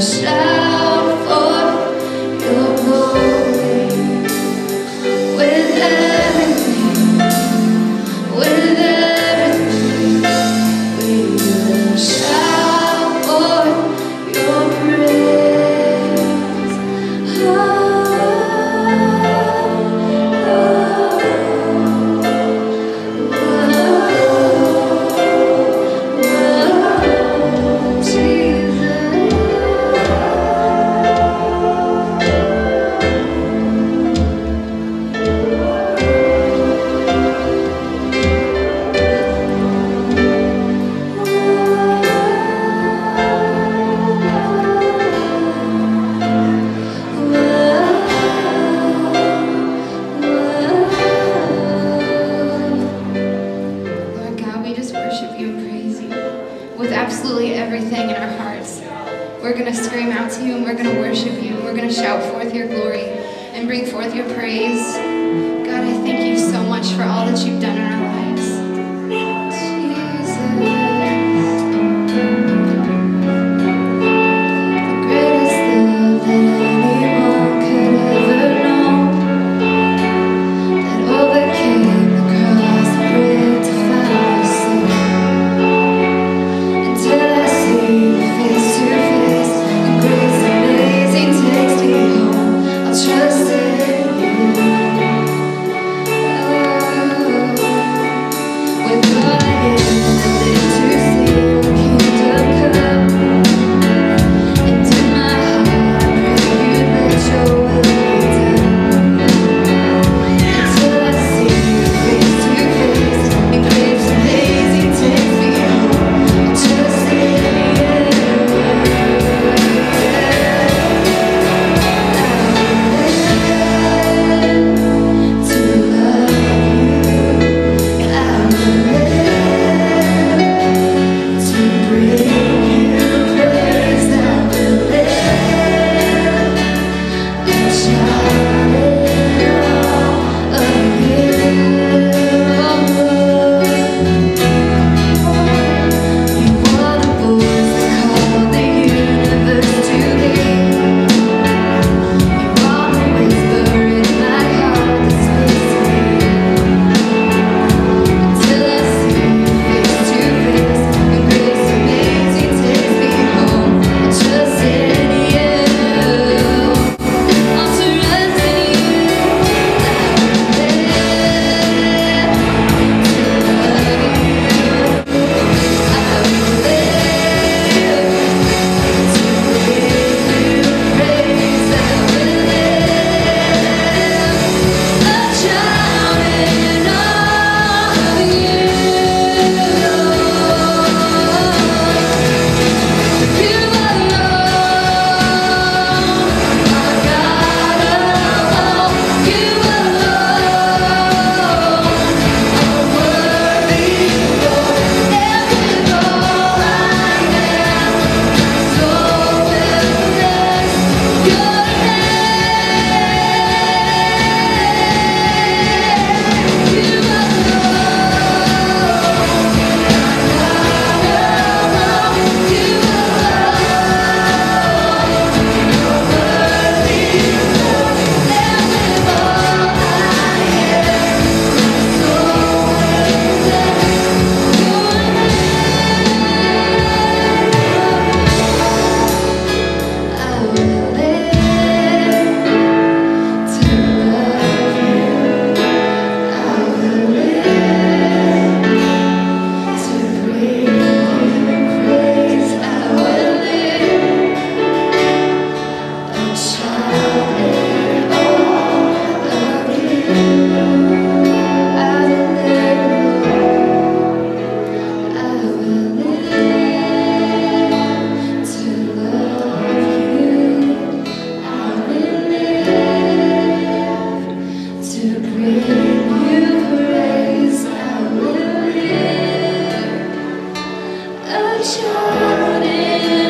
shout to you and we're going to worship you. We're going to shout forth your glory and bring forth your praise. God, I thank you so much for all that you've done in our lives. a child